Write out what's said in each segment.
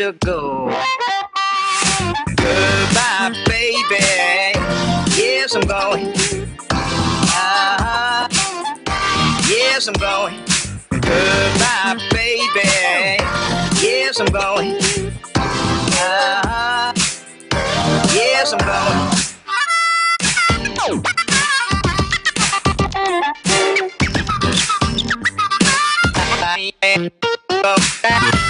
To go. Goodbye, baby. Yes, I'm going. Uh-huh. Yes, I'm going. Goodbye, baby. Yes, I'm going. Uh-huh. Yes, I'm going. Have no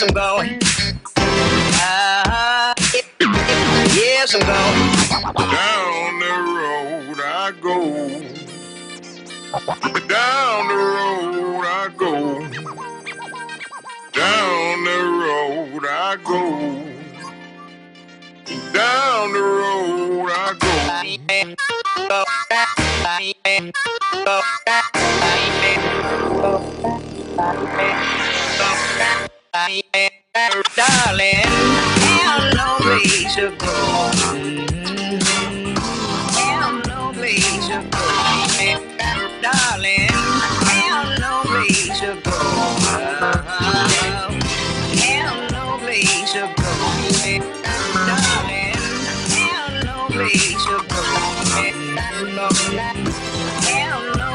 Yes, I'm going. Uh-huh. Yes, I'm going. Down the road I go. Down the road I go. Down the road I go. Down the road I go. to go. No place to go. And, no place to go. Uh, no place to go. And, no place to go. And, no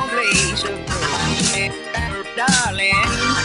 place to go. Darling,